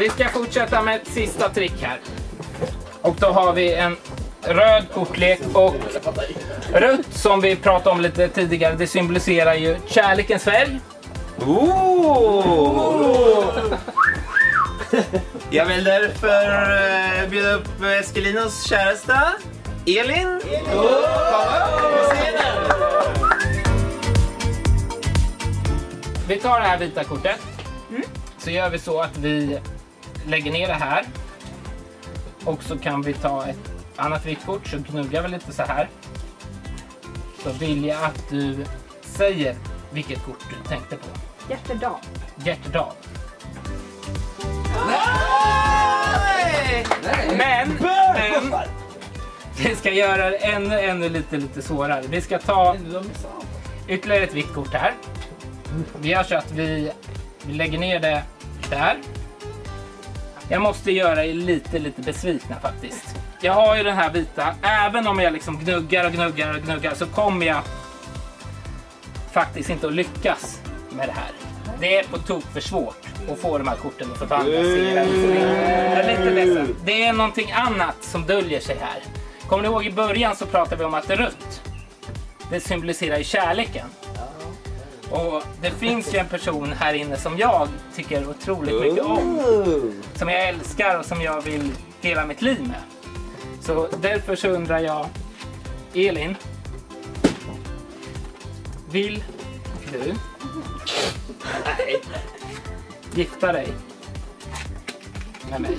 Vi ska fortsätta med ett sista trick här. Och då har vi en röd kortlek och rött som vi pratade om lite tidigare. Det symboliserar ju kärlekens färg. Ooh. Jag vill därför eh, bjuda upp Eskelinos käresta, Elin. Scenen. Vi tar det här vita kortet. Så gör vi så att vi lägger ner det här. Och så kan vi ta ett annat vitt kort så gnuggar vi lite så här. Så vill jag att du säger vilket kort du tänkte på. Hjärtedal. Hjärtedal. Men, men, vi ska göra det ännu, ännu lite, lite svårare. Vi ska ta ytterligare ett vitt kort här. Vi gör så att vi, vi lägger ner det där. Jag måste göra er lite, lite besvikna faktiskt. Jag har ju den här vita. Även om jag liksom gnuggar och gnuggar och gnuggar så kommer jag faktiskt inte att lyckas med det här. Det är på tok för svårt att få de här korten att förvandlas till en Jag är lite ledsen. Det är någonting annat som döljer sig här. Kommer ni ihåg i början så pratade vi om att rött, det symboliserar ju kärleken. Och det finns ju en person här inne som jag tycker otroligt mycket om. Som jag älskar och som jag vill dela mitt liv med. Så därför så undrar jag, Elin. Vill du gifta dig med mig?